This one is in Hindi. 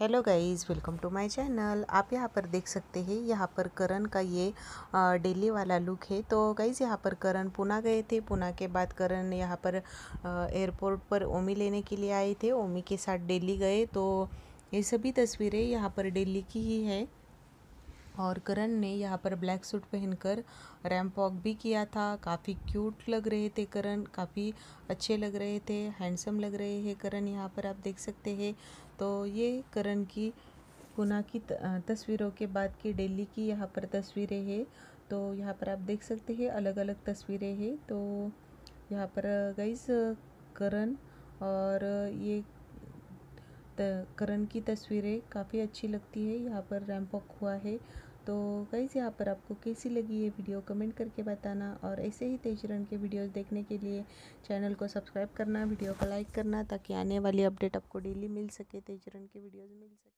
Hello guys welcome to my channel आप यहाँ पर देख सकते हैं, यहाँ पर करण का ये डेली वाला लुक है। तो गाइस यहाँ पर करण पुना गए थे। पुना के बाद करण यहाँ पर एयरपोर्ट पर ओमी लेने के लिए आए थे। ओमी के साथ डेली गए। तो ये सभी तस्वीरें यहाँ पर डेली की ही है। और करण ने यहाँ पर ब्लैक सूट पहनकर रैम्प वॉक भी किया था। काफ़ी क्यूट लग रहे थे करण, काफ़ी अच्छे लग रहे थे, हैंडसम लग रहे हैं करण यहाँ पर, आप देख सकते हैं। तो ये करण की पुणे की तस्वीरों के बाद की दिल्ली की यहाँ पर तस्वीरें हैं। तो यहाँ पर आप देख सकते हैं अलग अलग तस्वीरें हैं। तो यहाँ पर गाइस करण और ये करण की तस्वीरें काफ़ी अच्छी लगती है। यहाँ पर रैम्प वॉक हुआ है। तो गाइस यहाँ पर आपको कैसी लगी ये वीडियो कमेंट करके बताना और ऐसे ही तेज रन के वीडियोस देखने के लिए चैनल को सब्सक्राइब करना, वीडियो को लाइक करना ताकि आने वाली अपडेट आपको डेली मिल सके तेजरन के वीडियोज़ मिल सके।